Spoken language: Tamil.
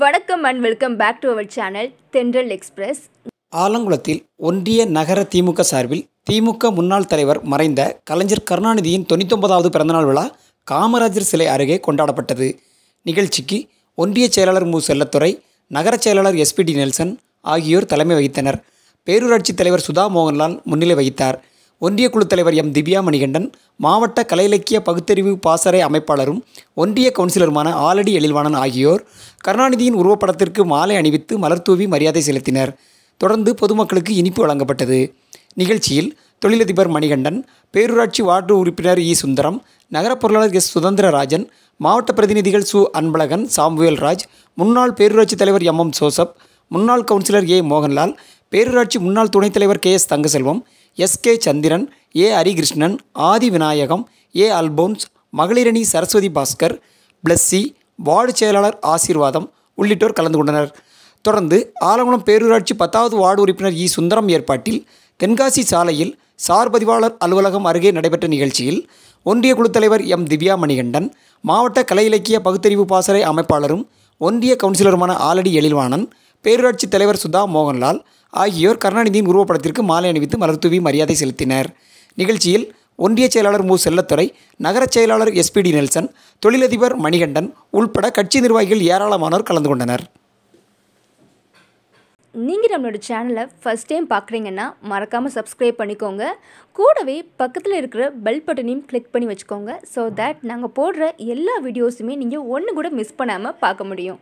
வணக்கம் and welcome back to our channel Thendral express ஆலங்குளத்தில் ஒன்றிய நகர திமுக சார்பில் திமுக முன்னாள் தலைவர் மறைந்த கலைஞர் கருணாநிதியின் தொண்ணூத்தொன்பதாவது பிறந்தநாள் விழா காமராஜர் சிலை அருகே கொண்டாடப்பட்டது. நிகழ்ச்சிக்கு ஒன்றிய செயலாளர் மு. செல்லத்துறை நகர செயலாளர் எஸ்பிடி நெல்சன் ஆகியோர் தலைமை வகித்தனர். பேரூராட்சி தலைவர் சுதா மோகன்லால் முன்னிலை வகித்தார். ஒன்றிய குழு தலைவர் எம். திவ்யா மணிகண்டன் மாவட்ட கலை இலக்கிய பகுத்தறிவு பாசறை அமைப்பாளரும் ஒன்றிய கவுன்சிலருமான ஆலடி எழில்வாணன் ஆகியோர் கருணாநிதியின் உருவப்படத்திற்கு மாலை அணிவித்து மலர்தூவி மரியாதை செலுத்தினர். தொடர்ந்து பொதுமக்களுக்கு இனிப்பு வழங்கப்பட்டது. நிகழ்ச்சியில் தொழிலதிபர் மணிகண்டன் பேரூராட்சி வார்டு உறுப்பினர் இ. சுந்தரம் நகரப் பொருளாளர் எஸ். சுதந்திரராஜன் மாவட்ட பிரதிநிதிகள் சு. அன்பழகன் சாமுவேல் ராஜ் முன்னாள் பேரூராட்சி தலைவர் எம். எம். சோசப் முன்னாள் கவுன்சிலர் ஏ. மோகன்லால் பேரூராட்சி முன்னாள் துணைத் தலைவர் K S Thangaselvam S K Chandran A Harikrishnan Adhi Vinayagam A Alphonse மகளிரணி சரஸ்வதி பாஸ்கர் பிளஸ்ஸி வார்டு செயலாளர் ஆசீர்வாதம் உள்ளிட்டோர் கலந்து கொண்டனர். தொடர்ந்து ஆலங்குளம் பேரூராட்சி பத்தாவது வார்டு உறுப்பினர் இ சுந்தரம் ஏற்பாட்டில் தென்காசி சாலையில் சார் பதிவாளர் அலுவலகம் அருகே நடைபெற்ற நிகழ்ச்சியில் ஒன்றிய குழு தலைவர் எம் திவ்யா மணிகண்டன் மாவட்ட கலை இலக்கிய பகுத்தறிவு பாசறை அமைப்பாளரும் ஒன்றிய கவுன்சிலருமான ஆலடி எழில்வாணன் பேரூராட்சி தலைவர் சுதா மோகன்லால் ஆகியோர் கருணாநிதியின் உருவப்படத்திற்கு மாலை அணிவித்து மலர்தூவி மரியாதை செலுத்தினர். நிகழ்ச்சியில் ஒன்றிய செயலாளர் மு. செல்லத்துறை நகரச் செயலாளர் எஸ்பிடி நெல்சன் தொழிலதிபர் மணிகண்டன் உள்பட கட்சி நிர்வாகிகள் ஏராளமானோர் கலந்து கொண்டனர். நீங்கள் நம்மளோட சேனலை ஃபஸ்ட் டைம் பார்க்குறீங்கன்னா மறக்காமல் சப்ஸ்கிரைப் பண்ணிக்கோங்க. கூடவே பக்கத்தில் இருக்கிற பெல் பட்டனையும் கிளிக் பண்ணி வச்சுக்கோங்க. ஸோ தட் நாங்கள் போடுற எல்லா வீடியோஸுமே நீங்கள் ஒன்று கூட மிஸ் பண்ணாமல் பார்க்க முடியும்.